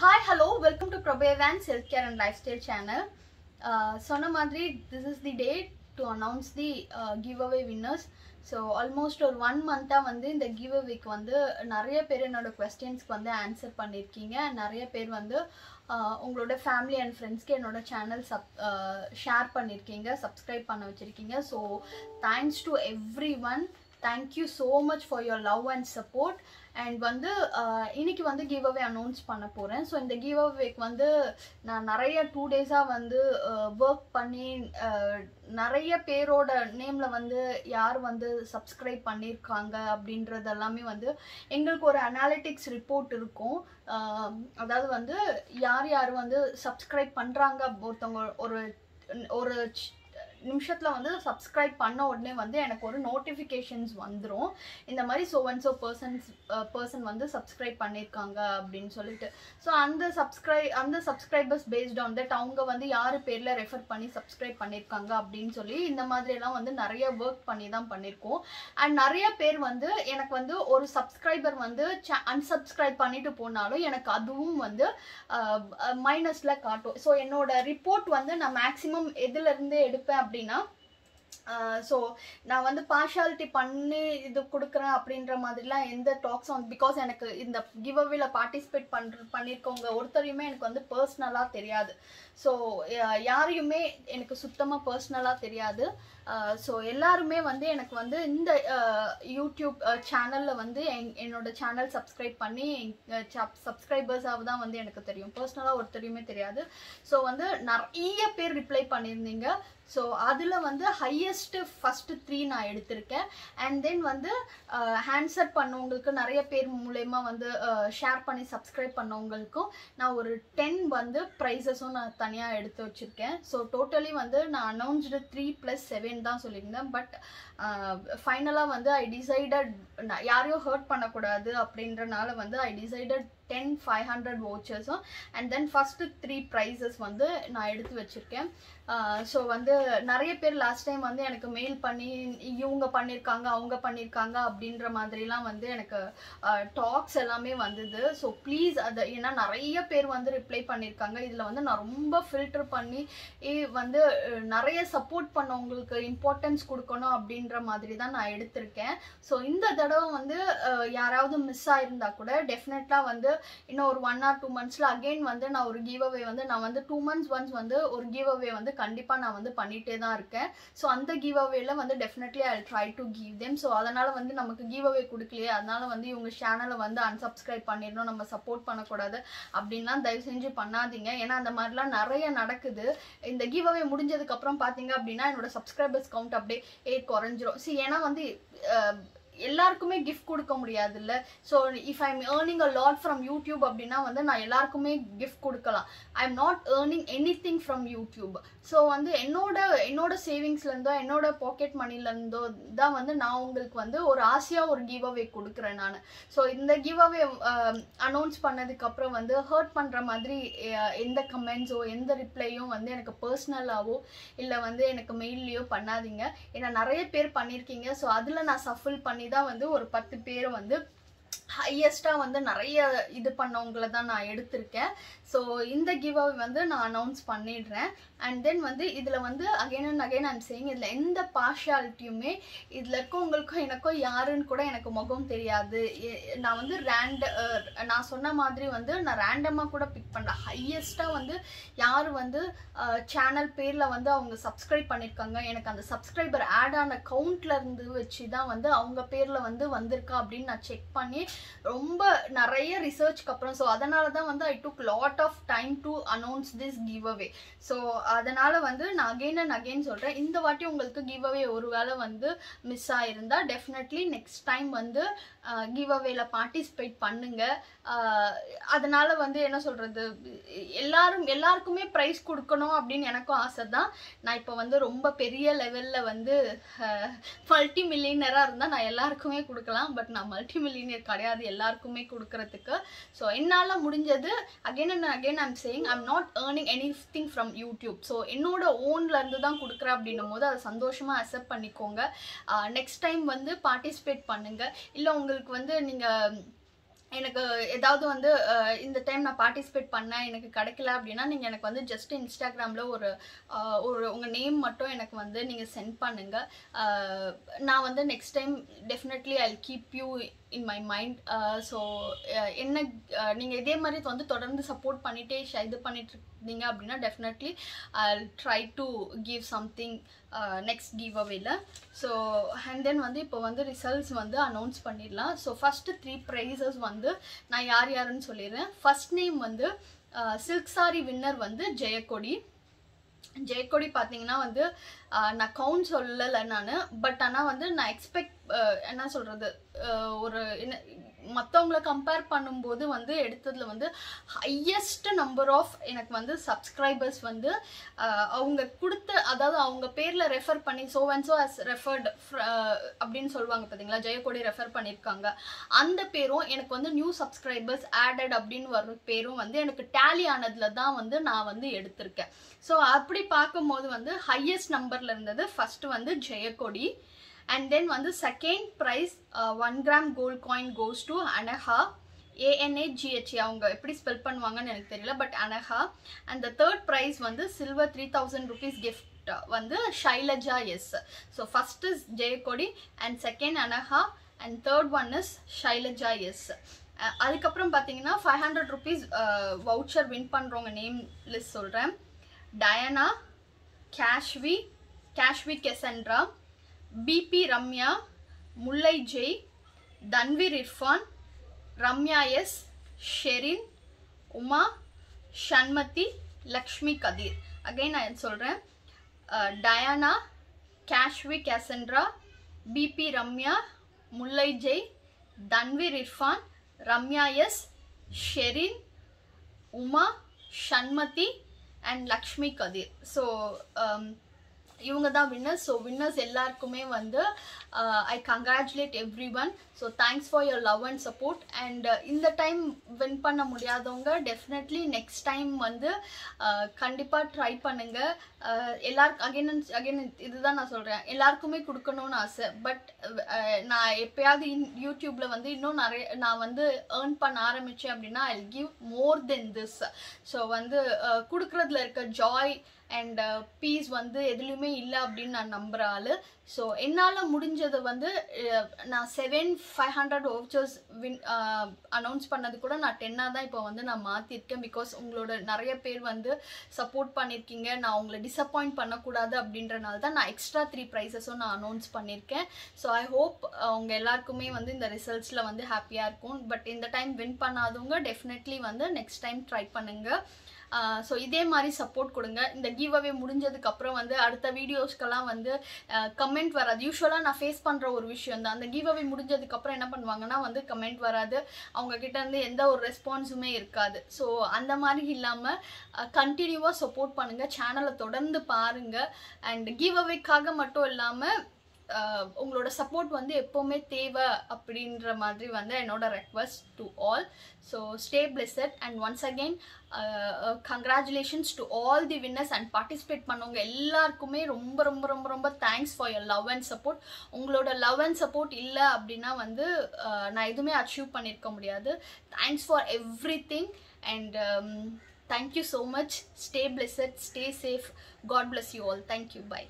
Hi hello welcome to ப்ரொபேவான்ஸ் health care and lifestyle channel சொன்ன மாதிரி this is the day to announce the giveaway winners so almost ஒரு one மந்த்தாக வந்து இந்த give அவேக்கு வந்து நிறைய பேர் என்னோட கொஸ்டின்ஸ்க்கு வந்து ஆன்சர் பண்ணியிருக்கீங்க நிறைய பேர் வந்து uh, உங்களோட ஃபேமிலி அண்ட் ஃப்ரெண்ட்ஸ்க்கு என்னோட சேனல் சப் ஷேர் பண்ணியிருக்கீங்க சப்ஸ்கிரைப் பண்ண வச்சுருக்கீங்க. So thanks to everyone thank you so much for your love and support and வந்து uh, இன்னைக்கு வந்து கிவ் அவே அனௌன்ஸ் பண்ண போகிறேன் ஸோ இந்த கிவ் அவேக்கு வந்து நான் நிறைய டூ டேஸாக வந்து uh, ஒர்க் பண்ணி uh, நிறைய பேரோட நேமில் வந்து யார் வந்து சப்ஸ்கிரைப் பண்ணியிருக்காங்க அப்படின்றது எல்லாமே வந்து எங்களுக்கு ஒரு அனாலிட்டிக்ஸ் ரிப்போர்ட் இருக்கும். Um, அதாவது வந்து யார் யார் வந்து சப்ஸ்கிரைப் பண்ணுறாங்க ஒருத்தவங்க ஒரு ஒரு நிமிஷத்தில் வந்து சப்ஸ்கிரைப் பண்ண உடனே வந்து எனக்கு ஒரு நோட்டிஃபிகேஷன்ஸ் வந்துடும் இந்த மாதிரி so one so persons person வந்து சப்ஸ்கிரைப் பண்ணியிருக்காங்க அப்படின்னு சொல்லிட்டு. ஸோ அந்த சப்ஸ்கிரை அந்த சப்ஸ்கிரைபர்ஸ் பேஸ்ட் ஆன் தட் அவங்க வந்து யார் பேரில் ரெஃபர் பண்ணி சப்ஸ்கிரைப் பண்ணியிருக்காங்க அப்படின்னு சொல்லி இந்த மாதிரியெல்லாம் வந்து நிறைய ஒர்க் பண்ணி தான் பண்ணியிருக்கோம் அண்ட் நிறைய பேர் வந்து எனக்கு வந்து ஒரு சப்ஸ்கிரைபர் வந்து அன்சப்ஸ்கிரைப் பண்ணிட்டு போனாலும் எனக்கு அதுவும் வந்து மைனஸில் காட்டும். ஸோ என்னோட ரிப்போர்ட் வந்து நான் மேக்ஸிமம் எதுலேருந்து எடுப்பேன் அப்படின்னா ஸோ நான் வந்து பார்ஷாலிட்டி பண்ணி இது கொடுக்குறேன் அப்படின்ற மாதிரிலாம் எந்த டாக்ஸ் வந்து பிகாஸ் எனக்கு இந்த கிவ் அவேல பார்ட்டிசிபேட் பண்ணுற பண்ணியிருக்கவங்க ஒருத்தரையுமே எனக்கு வந்து பர்சனலாக தெரியாது. ஸோ யாரையுமே எனக்கு சுத்தமாக பர்சனலாக தெரியாது. ஸோ எல்லாருமே வந்து எனக்கு வந்து இந்த யூடியூப் சேனலில் வந்து என் என்னோட சேனல் சப்ஸ்கிரைப் பண்ணி சப்ஸ்கிரைபர்ஸாக தான் வந்து எனக்கு தெரியும். பர்சனலாக ஒருத்தரையுமே தெரியாது. ஸோ வந்து நிறைய பேர் ரிப்ளை பண்ணியிருந்தீங்க. ஸோ அதில் வந்து ஹையஸ்ட்டு ஃபஸ்ட்டு த்ரீ நான் எடுத்திருக்கேன். அண்ட் தென் வந்து ஹேண்ட்செட் பண்ணவங்களுக்கு நிறைய பேர் மூலயமா வந்து ஷேர் பண்ணி சப்ஸ்கிரைப் பண்ணவங்களுக்கும் நான் ஒரு டென் வந்து ப்ரைஸஸும் நான் தனியாக எடுத்து வச்சுருக்கேன். ஸோ டோட்டலி வந்து நான் அனௌன்ஸ்டு த்ரீ ப்ளஸ் செவன் தான் சொல்லியிருந்தேன். பட் ஃபைனலாக வந்து ஐ டிசைடட் யாரையும் ஹர்ட் பண்ணக்கூடாது அப்படின்றனால வந்து I decided ten five hundred வோச்சர்ஸும் and then first three prizes வந்து நான் எடுத்து வச்சுருக்கேன். ஸோ வந்து நிறைய பேர் லாஸ்ட் டைம் வந்து எனக்கு மெயில் பண்ணி இவங்க பண்ணியிருக்காங்க அவங்க பண்ணியிருக்காங்க அப்படின்ற மாதிரிலாம் வந்து எனக்கு டாக்ஸ் எல்லாமே வந்தது. ஸோ ப்ளீஸ் அதை ஏன்னா நிறைய பேர் வந்து ரிப்ளை பண்ணியிருக்காங்க இதில் வந்து நான் ரொம்ப ஃபில்டர் பண்ணி இ- வந்து நிறைய சப்போர்ட் பண்ணவங்களுக்கு இம்பார்ட்டன்ஸ் கொடுக்கணும் அப்படின்ற மாதிரி தான் நான் எடுத்திருக்கேன். ஸோ இந்த தடவை வந்து யாராவது மிஸ் ஆயிருந்தா கூட டெஃபினட்டாக வந்து இன்னும் ஒரு ஒன் ஆர் டூ மந்த்ஸில் அகெயின் வந்து நான் ஒரு கிவ் அவே வந்து நான் வந்து டூ மந்த்ஸ் ஒன்ஸ் வந்து ஒரு கிவ் அவே வந்து கண்டிப்பாக நான் வந்து பண்ணிகிட்டே தான் இருக்கேன். ஸோ அந்த கிவ் அவேல வந்து definitely I try to give them so அதனால் வந்து நமக்கு கிவ் அவே கொடுக்கலையே அதனால் வந்து இவங்க சேனலை வந்து அன்சப்ஸ்கிரைப் பண்ணிடணும் நம்ம சப்போர்ட் பண்ணக்கூடாது அப்படின்லாம் தயவு செஞ்சு பண்ணாதீங்க. ஏன்னா அந்த மாதிரிலாம் நிறைய நடக்குது. இந்த கிவ் அவே முடிஞ்சதுக்கப்புறம் பார்த்தீங்க அப்படின்னா என்னோட சப்ஸ்கிரைபர்ஸ் கவுண்ட் அப்படியே ஏ குறைஞ்சிரும். சி ஏன்னா வந்து எல்லாருக்குமே கிஃப்ட் கொடுக்க முடியாதுல்ல. So if I'm earning a lot from YouTube அப்படின்னா வந்து நான் எல்லாருக்குமே கிஃப்ட் கொடுக்கலாம். I am not earning anything from YouTube so வந்து என்னோட என்னோட சேவிங்ஸ்லேருந்தோ என்னோட பாக்கெட் மணிலேருந்தோ தான் வந்து நான் உங்களுக்கு வந்து ஒரு ஆசையாக ஒரு கிவ் அவே கொடுக்குறேன் நான். ஸோ இந்த கிவ் அவே um, அனௌன்ஸ் பண்ணதுக்கப்புறம் வந்து ஹர்ட் பண்ணுற மாதிரி எந்த கமெண்ட்ஸோ எந்த ரிப்ளையும் வந்து எனக்கு பர்சனலாகவோ இல்லை வந்து எனக்கு மெயில்லையோ பண்ணாதீங்க. ஏன்னா நிறைய பேர் பண்ணியிருக்கீங்க ஸோ அதில் நான் சஃபில் பண்ணி தான் வந்து ஒரு பத்து பேரை வந்து ஹையஸ்ட்டாக வந்து நிறைய இது பண்ணவங்கள தான் நான் எடுத்திருக்கேன். ஸோ இந்த கிவ் அவே வந்து நான் அனௌன்ஸ் பண்ணிடுறேன். அண்ட் தென் வந்து இதில் வந்து again and again I'm saying இதில் எந்த பார்ஷாலிட்டியுமே இதில் இருக்கவங்களுக்கும் எனக்கும் யாருன்னு கூட எனக்கு முகம் தெரியாது. நான் வந்து ரேண்ட நான் சொன்ன மாதிரி வந்து நான் ரேண்டமாக கூட பிக் பண்ணேன் ஹையஸ்ட்டாக வந்து யார் வந்து சேனல் பேரில் வந்து அவங்க சப்ஸ்கிரைப் பண்ணியிருக்காங்க எனக்கு அந்த சப்ஸ்கிரைபர் ஆட் ஆன இருந்து வச்சு தான் வந்து அவங்க பேரில் வந்து வந்திருக்கா அப்படின்னு நான் செக் பண்ணி ரொம்ப நிறைய ரிசர்ச்க்கு அப்புறம் ஸோ அதனால தான் வந்து I took lot of time to announce this giveaway so அதனால வந்து நான் அகெயின் அண்ட் அகெயின் சொல்கிறேன் இந்த வாட்டி உங்களுக்கு கிவ் அவே ஒரு வேளை வந்து மிஸ் ஆகிருந்தால் டெஃபினெட்லி நெக்ஸ்ட் டைம் வந்து கிவ் அவேல பார்ட்டிசிபேட் பண்ணுங்க. அதனால் அதனால வந்து என்ன சொல்கிறது எல்லாரும் எல்லாருக்குமே ப்ரைஸ் கொடுக்கணும் அப்படின்னு எனக்கும் ஆசை தான் நான் இப்போ வந்து ரொம்ப பெரிய லெவலில் வந்து மல்டி மில்லியனராக இருந்தால் நான் எல்லாருக்குமே கொடுக்கலாம். பட் நான் மல்டி மில்லியனர் கிடையாது. எல்லாருக்குமே கொடுக்கறதுக்கு. ஸோ என்னால் முடிஞ்சது again and again I'm saying I'm not earning anything from YouTube so என்னோட ஓன்லேருந்து தான் கொடுக்குறேன் அப்படின்னும் போது அதை சந்தோஷமாக அக்செப்ட் பண்ணிக்கோங்க. நெக்ஸ்ட் டைம் வந்து பார்ட்டிசிபேட் பண்ணுங்கள் இல்லை உங்களுக்கு வந்து நீங்கள் எனக்கு ஏதாவது வந்து இந்த டைம் நான் பார்ட்டிசிபேட் பண்ணேன் எனக்கு கிடைக்கல அப்படின்னா நீங்கள் எனக்கு வந்து ஜஸ்ட் இன்ஸ்டாகிராமில் ஒரு ஒரு உங்கள் நேம் மட்டும் எனக்கு வந்து நீங்கள் சென்ட் பண்ணுங்கள் நான் வந்து next time definitely I keep you in my mind so என்ன uh, நீங்கள் இதே மாதிரி வந்து தொடர்ந்து சப்போர்ட் பண்ணிட்டே ஷே இது பண்ணிட்டு இருந்தீங்க அப்படின்னா definitely I try to give something next give அவேல ஸோ அண்ட் தென் வந்து இப்போ வந்து ரிசல்ட்ஸ் வந்து அனௌன்ஸ் பண்ணிடலாம். ஸோ ஃபஸ்ட்டு த்ரீ ப்ரைஸஸ் வந்து நான் யார் யாருன்னு சொல்லிடுறேன். ஃபஸ்ட் நேம் வந்து சில்க் சாரி வின்னர் வந்து ஜெயக்கொடி. ஜெயக்கொடி பார்த்தீங்கன்னா uh, வந்து நான் கவுண்ட் சொல்லலை நான் பட் ஆனால் வந்து நான் எக்ஸ்பெக்ட் என்ன சொல்கிறது ஒரு என்ன மற்றவங்கள கம்பேர் பண்ணும்போது வந்து எடுத்ததில் வந்து ஹையஸ்ட் நம்பர் ஆஃப் எனக்கு வந்து சப்ஸ்கிரைபர்ஸ் வந்து அவங்க கொடுத்த அதாவது அவங்க பேரில் ரெஃபர் பண்ணி so and so as referred அப்படின்னு சொல்லுவாங்க பார்த்தீங்களா ஜெயக்கோடி ரெஃபர் பண்ணியிருக்காங்க அந்த பேரும் எனக்கு வந்து நியூ சப்ஸ்கிரைபர்ஸ் ஆடட் அப்படின்னு வர பேரும் வந்து எனக்கு டேலி ஆனதில் தான் வந்து நான் வந்து எடுத்திருக்கேன். ஸோ அப்படி பார்க்கும்போது வந்து ஹையஸ்ட் நம்பரில் இருந்தது ஃபஸ்ட்டு வந்து ஜெயக்கொடி. அண்ட் தென் வந்து second prize one gram gold coin goes to Anaha A N A G H A அவங்க எப்படி ஸ்பெல் பண்ணுவாங்கன்னு எனக்கு தெரியல but Anaha and the third prize வந்து silver three thousand rupees gift வந்து Shailaja S so first is Jayakodi and second Anaha and third one is Shailaja S அதுக்கப்புறம் பார்த்தீங்கன்னா five hundred rupees voucher win பண்ணுறவங்க name list சொல்கிறேன் Diana Keshvi Keshvi Cassandra Bibi Ramya Mullai Jai Tanveer Irfan Ramya S Sherin Uma Shanmathi Lakshmi Kadhir again நான் சொல்கிறேன் Diana Keshvi Cassandra Bibi Ramya Mullai Jai Tanveer Irfan Ramya S Sherin Uma Shanmathi and Lakshmi Kadhir so இவங்க தான் winners so winners எல்லாருக்குமே வந்து I congratulate everyone so thanks for your love and support and இந்த time win பண்ண முடியாதவங்க definitely next time வந்து uh, கண்டிப்பாக try பண்ணுங்கள் uh, எல்லாருக்கும் அகைன் அகைன் இதுதான் நான் சொல்கிறேன் எல்லாருக்குமே கொடுக்கணும்னு ஆசை. பட் uh, நான் எப்பயாவது இன் யூடியூப்பில் வந்து இன்னும் நிறைய நான் வந்து ஏர்ன் பண்ண ஆரம்பித்தேன் அப்படின்னா I give more then this so வந்து கொடுக்குறதுல இருக்க ஜாய் அண்ட் பீஸ் வந்து எதுலேயுமே இல்லை அப்படின்னு நான் நம்புகிற ஆள். ஸோ என்னால் முடிஞ்சது வந்து நான் seven five hundred vouchers win announce பண்ணது கூட நான் டென்னாக தான் இப்போ வந்து நான் மாற்றிருக்கேன் பிகாஸ் உங்களோட நிறைய பேர் வந்து சப்போர்ட் பண்ணியிருக்கீங்க நான் உங்களை டிசப்பாயிண்ட் பண்ணக்கூடாது அப்படின்றனால தான் நான் எக்ஸ்ட்ரா த்ரீ ப்ரைஸஸும் நான் அனௌன்ஸ் பண்ணியிருக்கேன் ஸோ ஐ ஹோப் அவங்க எல்லாருக்குமே வந்து இந்த ரிசல்ட்ஸில் வந்து ஹாப்பியாக இருக்கும். பட் இந்த டைம் வின் பண்ணாதவங்க டெஃபினெட்லி வந்து நெக்ஸ்ட் டைம் ட்ரை பண்ணுங்கள் ஸோ இதே மாதிரி சப்போர்ட் கொடுங்க. இந்த கிவ் அவே முடிஞ்சதுக்கப்புறம் வந்து அடுத்த வீடியோஸ்க்கெல்லாம் வந்து கமெண்ட் வராது. யூஸ்வலாக நான் ஃபேஸ் பண்ணுற ஒரு விஷயம் தான். அந்த கிவ் அவே முடிஞ்சதுக்கப்புறம் என்ன பண்ணுவாங்கன்னா வந்து கமெண்ட் வராது. அவங்க இருந்து எந்த ஒரு ரெஸ்பான்ஸுமே இருக்காது. ஸோ அந்த மாதிரி இல்லாமல் கண்டினியூவாக சப்போர்ட் பண்ணுங்கள் சேனலை தொடர்ந்து பாருங்கள் அண்ட் கிவ் அவேக்காக மட்டும் இல்லாமல் உங்களோட சப்போர்ட் வந்து எப்போவுமே தேவை அப்படின்ற மாதிரி வந்து என்னோட request to all so stay blessed and once again congratulations to all the winners and participate பண்ணவங்க எல்லாருக்குமே ரொம்ப ரொம்ப ரொம்ப ரொம்ப thanks for your love and support உங்களோட லவ் அண்ட் சப்போர்ட் இல்லை அப்படின்னா வந்து நான் எதுவுமே அச்சீவ் பண்ணியிருக்க முடியாது. Thanks for everything and thank you so much stay blessed stay safe God bless you all thank you bye